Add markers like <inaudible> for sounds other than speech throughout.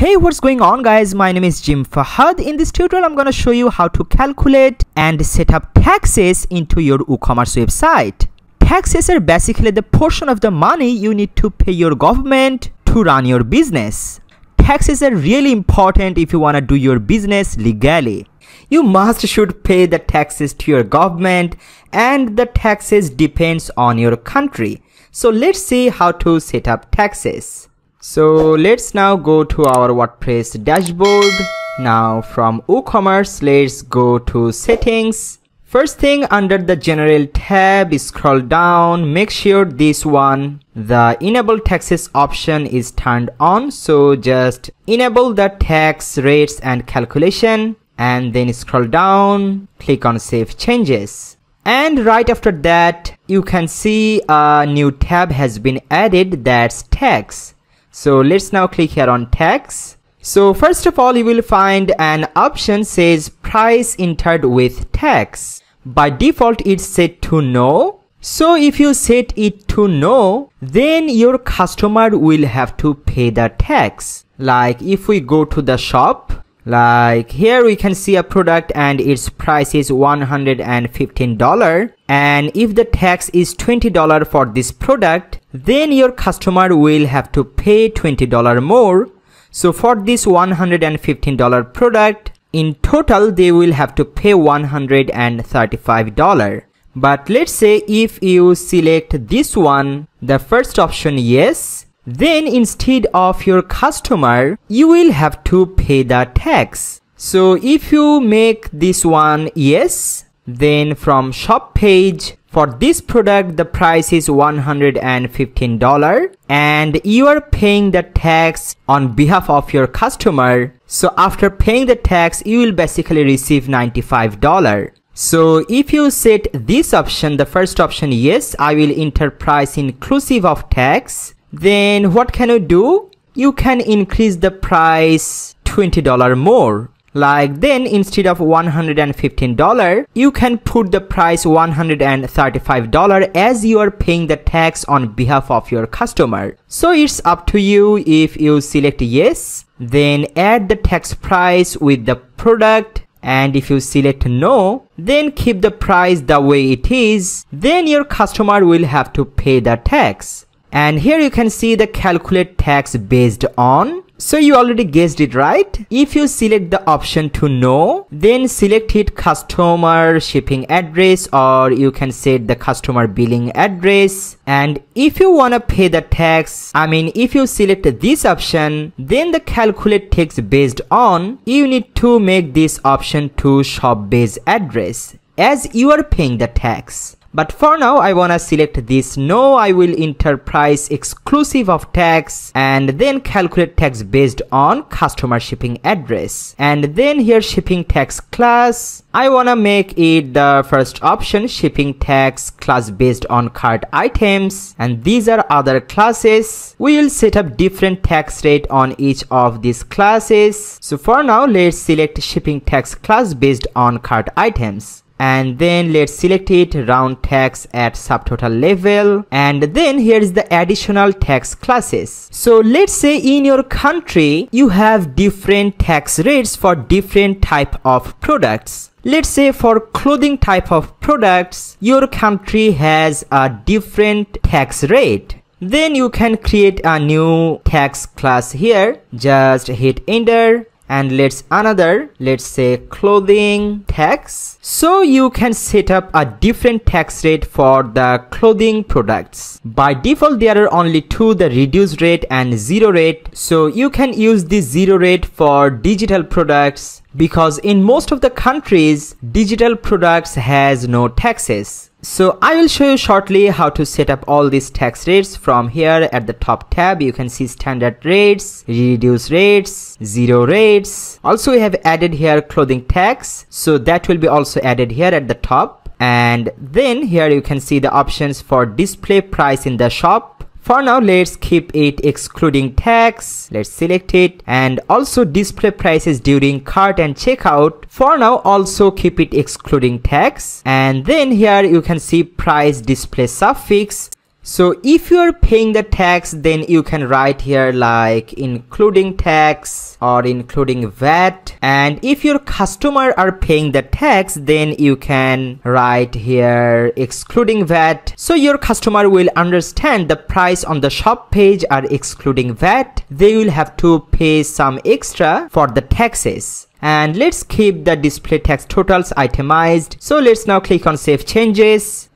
Hey what's going on guys my name is Jim Fahad in this tutorial I'm gonna show you how to calculate and set up taxes into your WooCommerce website. Taxes are basically the portion of the money you need to pay your government to run your business. Taxes are really important if you wanna do your business legally. You must should pay the taxes to your government and the taxes depends on your country. So let's see how to set up taxes. So let's now go to our WordPress dashboard. Now from WooCommerce, let's go to settings. First thing under the general tab, scroll down, make sure this one, the enable taxes option is turned on. So just enable the tax rates and calculation and then scroll down, click on save changes. And right after that, you can see a new tab has been added that's tax. So let's now click here on tax. So first of all, you will find an option says price entered with tax. By default, it's set to no. So if you set it to no, then your customer will have to pay the tax. Like if we go to the shop, like here we can see a product and its price is $115 and if the tax is $20 for this product then your customer will have to pay $20 more so for this $115 product in total they will have to pay $135 but let's say if you select this one the first option yes then instead of your customer, you will have to pay the tax. So if you make this one yes, then from shop page, for this product the price is $115 and you are paying the tax on behalf of your customer. So after paying the tax, you will basically receive $95. So if you set this option, the first option, yes, I will enter price inclusive of tax then what can you do? You can increase the price $20 more. Like then instead of $115, you can put the price $135 as you are paying the tax on behalf of your customer. So it's up to you if you select yes, then add the tax price with the product and if you select no, then keep the price the way it is, then your customer will have to pay the tax and here you can see the calculate tax based on so you already guessed it right? If you select the option to no then select it customer shipping address or you can set the customer billing address. And if you want to pay the tax i mean if you select this option then the calculate tax based on you need to make this option to shop base address as you are paying the tax but for now, I wanna select this no, I will enter price exclusive of tax and then calculate tax based on customer shipping address. And then here shipping tax class, I wanna make it the first option shipping tax class based on cart items and these are other classes. We will set up different tax rate on each of these classes. So for now, let's select shipping tax class based on cart items and then let's select it round tax at subtotal level. And then here is the additional tax classes. So let's say in your country you have different tax rates for different type of products. Let's say for clothing type of products your country has a different tax rate. Then you can create a new tax class here. Just hit enter and let's another let's say clothing tax. So you can set up a different tax rate for the clothing products. By default there are only two the reduced rate and zero rate. So you can use this zero rate for digital products because in most of the countries digital products has no taxes. So I will show you shortly how to set up all these tax rates from here at the top tab. You can see standard rates, reduced rates, zero rates. Also we have added here clothing tax. So that will be also added here at the top. And then here you can see the options for display price in the shop for now, let's keep it excluding tax. Let's select it and also display prices during cart and checkout. For now, also keep it excluding tax. And then here you can see price display suffix. So if you are paying the tax, then you can write here like including tax or including VAT. And if your customer are paying the tax, then you can write here excluding VAT. So your customer will understand the price on the shop page are excluding VAT. They will have to pay some extra for the taxes and let's keep the display tax totals itemized so let's now click on save changes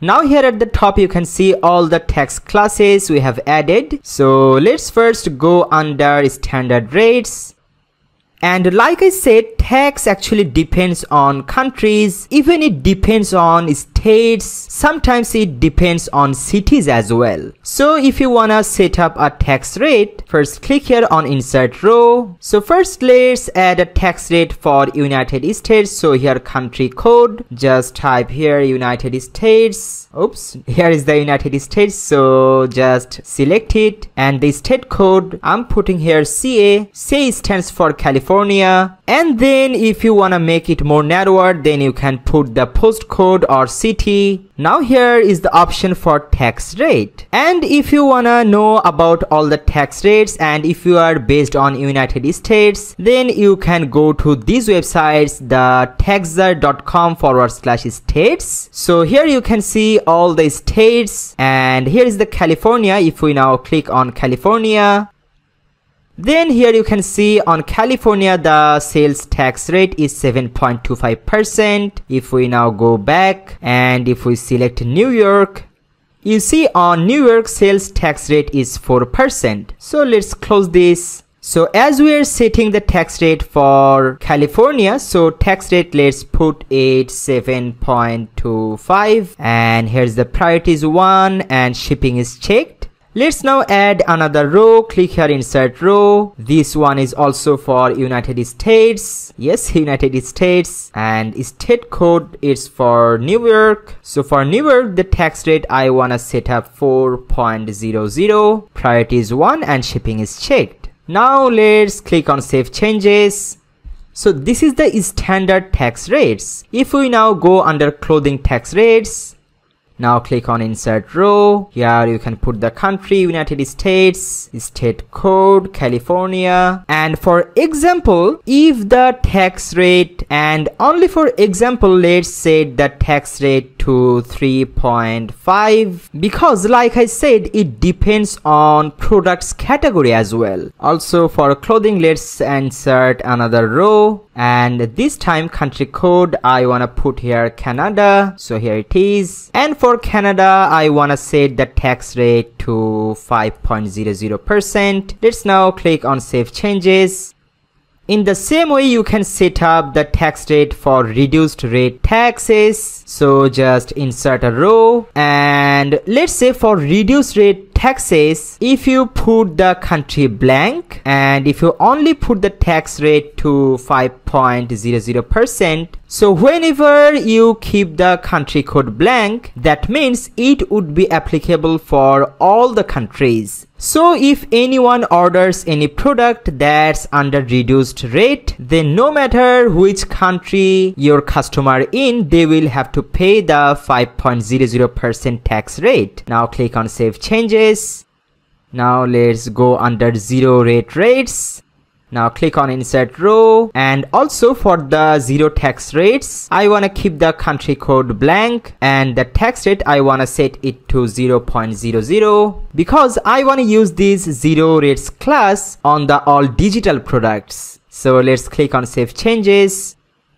now here at the top you can see all the tax classes we have added. So let's first go under standard rates and like I said, tax actually depends on countries, even it depends on states, sometimes it depends on cities as well. So if you wanna set up a tax rate, first click here on insert row. So first let's add a tax rate for United States. So here country code, just type here United States. Oops, here is the United States. So just select it and the state code, I'm putting here CA. CA stands for California California. And then if you want to make it more narrower then you can put the postcode or city. Now here is the option for tax rate. And if you want to know about all the tax rates and if you are based on United States then you can go to these websites the taxjar.com forward slash states. So here you can see all the states. And here is the California if we now click on California then here you can see on California the sales tax rate is 7.25%. If we now go back and if we select New York, you see on New York sales tax rate is 4%. So let's close this. So as we are setting the tax rate for California, so tax rate let's put it 7.25 and here's the priorities one and shipping is checked Let's now add another row. Click here insert row. This one is also for United States. Yes, <laughs> United States and state code is for New York. So for New York, the tax rate I wanna set up 4.00. Priority is 1 and shipping is checked. Now let's click on save changes. So this is the standard tax rates. If we now go under clothing tax rates, now click on insert row. Here you can put the country United States, state code California. And for example, if the tax rate and only for example, let's say the tax rate to 3.5 because like I said, it depends on products category as well. Also for clothing, let's insert another row. And this time country code I wanna put here Canada. So here it is. And for Canada I wanna set the tax rate to 5.00% let's now click on save changes in the same way you can set up the tax rate for reduced rate taxes. So just insert a row. And let's say for reduced rate taxes if you put the country blank and if you only put the tax rate to 5.00% so whenever you keep the country code blank that means it would be applicable for all the countries so if anyone orders any product that's under reduced rate then no matter which country your customer in they will have to pay the 5.00% tax rate. Now click on save changes. Now let's go under zero rate rates now click on insert row and also for the zero tax rates I want to keep the country code blank and the tax rate I want to set it to 0.00 because I want to use this zero rates class on the all digital products. So let's click on save changes.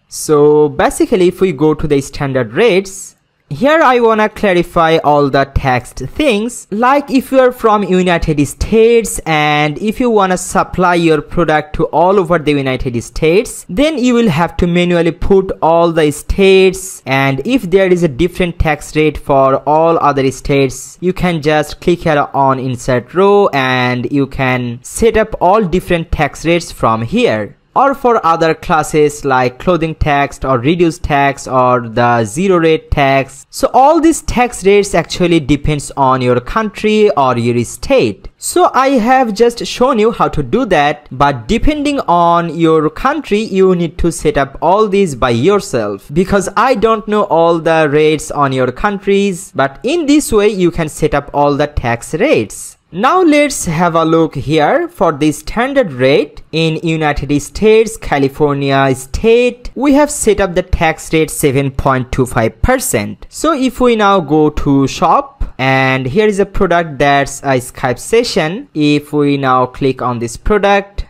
So basically if we go to the standard rates here I wanna clarify all the text things like if you are from United States and if you wanna supply your product to all over the United States then you will have to manually put all the states and if there is a different tax rate for all other states you can just click here on insert row and you can set up all different tax rates from here or for other classes like clothing tax or reduced tax or the zero rate tax. So all these tax rates actually depends on your country or your state. So I have just shown you how to do that but depending on your country you need to set up all these by yourself because I don't know all the rates on your countries but in this way you can set up all the tax rates. Now let's have a look here for the standard rate in United States, California state. We have set up the tax rate 7.25%. So if we now go to shop and here is a product that's a Skype session. If we now click on this product,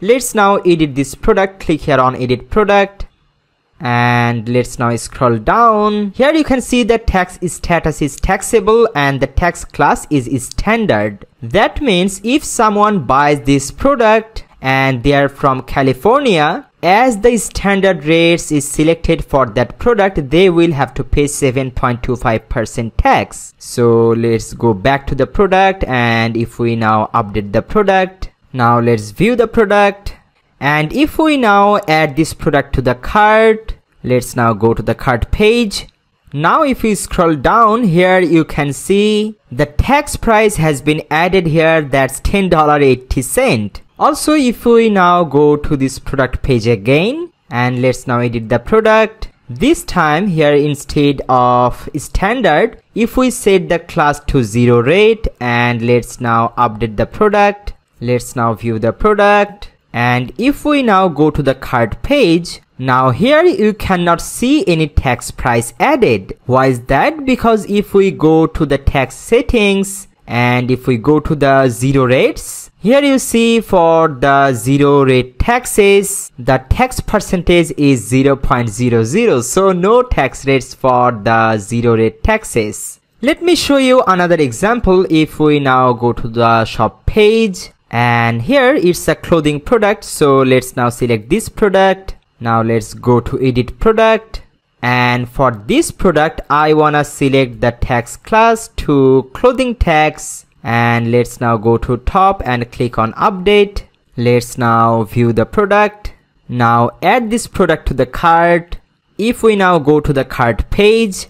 let's now edit this product. Click here on edit product and let's now scroll down. Here you can see the tax status is taxable and the tax class is standard. That means if someone buys this product and they are from california as the standard rates is selected for that product they will have to pay 7.25% tax. So let's go back to the product and if we now update the product now let's view the product and if we now add this product to the cart let's now go to the cart page. Now if we scroll down here you can see the tax price has been added here. That's $10.80 also if we now go to this product page again and let's now edit the product. This time here instead of standard if we set the class to zero rate and let's now update the product. Let's now view the product and if we now go to the cart page now here you cannot see any tax price added. Why is that? Because if we go to the tax settings and if we go to the zero rates here you see for the zero rate taxes, the tax percentage is 0.00 so no tax rates for the zero rate taxes. Let me show you another example if we now go to the shop page and here it's a clothing product. So let's now select this product. Now let's go to edit product. And for this product I wanna select the tax class to clothing tax. And let's now go to top and click on update. Let's now view the product. Now add this product to the cart. If we now go to the cart page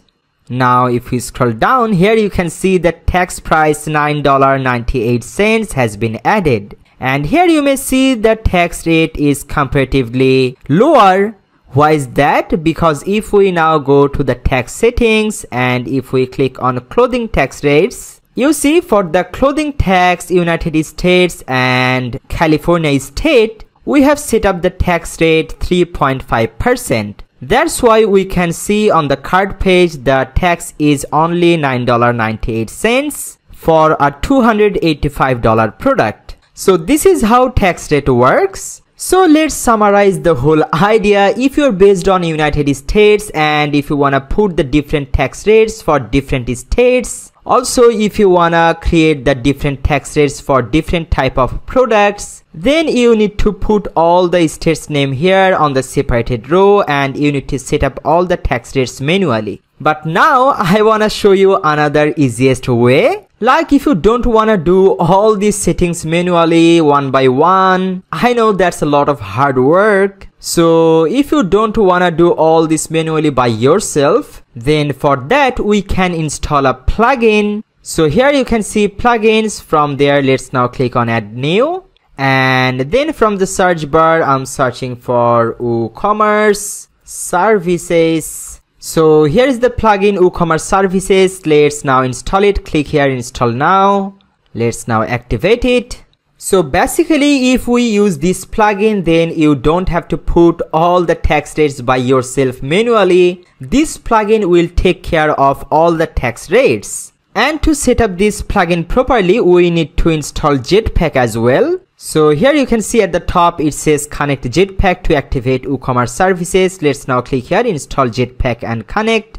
now if we scroll down here you can see the tax price $9.98 has been added. And here you may see the tax rate is comparatively lower. Why is that? Because if we now go to the tax settings and if we click on clothing tax rates you see for the clothing tax United States and California state, we have set up the tax rate 3.5%. That's why we can see on the cart page the tax is only $9.98 for a $285 product. So this is how tax rate works. So let's summarize the whole idea. If you're based on United States and if you wanna put the different tax rates for different states, also if you wanna create the different tax rates for different type of products then you need to put all the states name here on the separated row and you need to set up all the tax rates manually. But now I wanna show you another easiest way like if you don't wanna do all these settings manually one by one I know that's a lot of hard work so if you don't wanna do all this manually by yourself, then for that we can install a plugin. So here you can see plugins from there. Let's now click on add new. And then from the search bar, I'm searching for WooCommerce services. So here is the plugin WooCommerce services. Let's now install it. Click here install now. Let's now activate it. So basically if we use this plugin then you don't have to put all the tax rates by yourself manually. This plugin will take care of all the tax rates. And to set up this plugin properly we need to install Jetpack as well. So here you can see at the top it says connect Jetpack to activate WooCommerce services. Let's now click here install Jetpack and connect.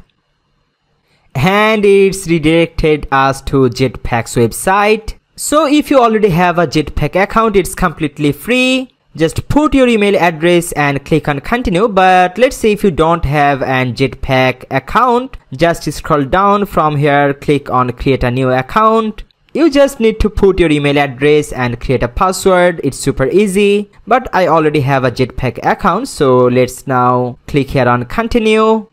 And it's redirected us to Jetpack's website. So if you already have a Jetpack account, it's completely free. Just put your email address and click on continue. But let's say if you don't have an Jetpack account, just scroll down from here, click on create a new account. You just need to put your email address and create a password. It's super easy. But I already have a Jetpack account. So let's now click here on continue.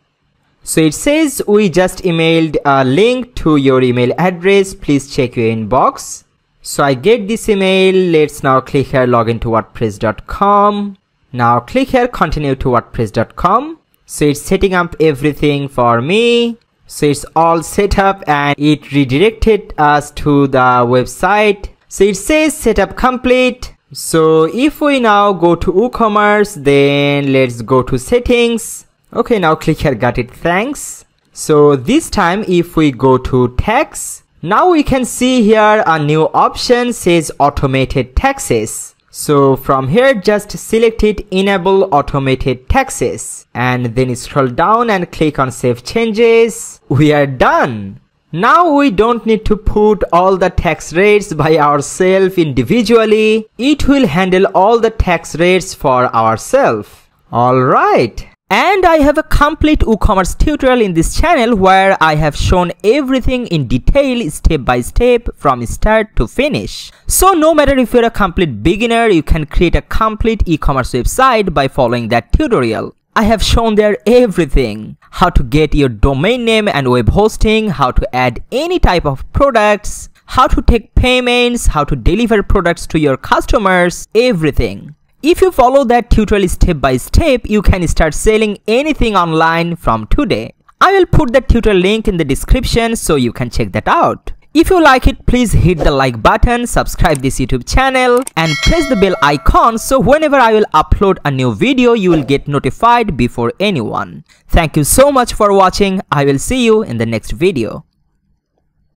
So it says we just emailed a link to your email address. Please check your inbox. So I get this email. Let's now click here login to wordpress.com. Now click here continue to wordpress.com. So it's setting up everything for me. So it's all set up and it redirected us to the website. So it says setup complete. So if we now go to WooCommerce, then let's go to settings. Okay, now click here, got it, thanks. So this time if we go to tax, now we can see here a new option says automated taxes. So from here just select it enable automated taxes and then scroll down and click on save changes. We are done. Now we don't need to put all the tax rates by ourselves individually. It will handle all the tax rates for ourselves. Alright. And I have a complete WooCommerce tutorial in this channel where I have shown everything in detail step by step from start to finish. So no matter if you're a complete beginner, you can create a complete e-commerce website by following that tutorial. I have shown there everything. How to get your domain name and web hosting, how to add any type of products, how to take payments, how to deliver products to your customers, everything. If you follow that tutorial step by step, you can start selling anything online from today. I will put the tutorial link in the description so you can check that out. If you like it, please hit the like button, subscribe this YouTube channel and press the bell icon so whenever I will upload a new video, you will get notified before anyone. Thank you so much for watching. I will see you in the next video.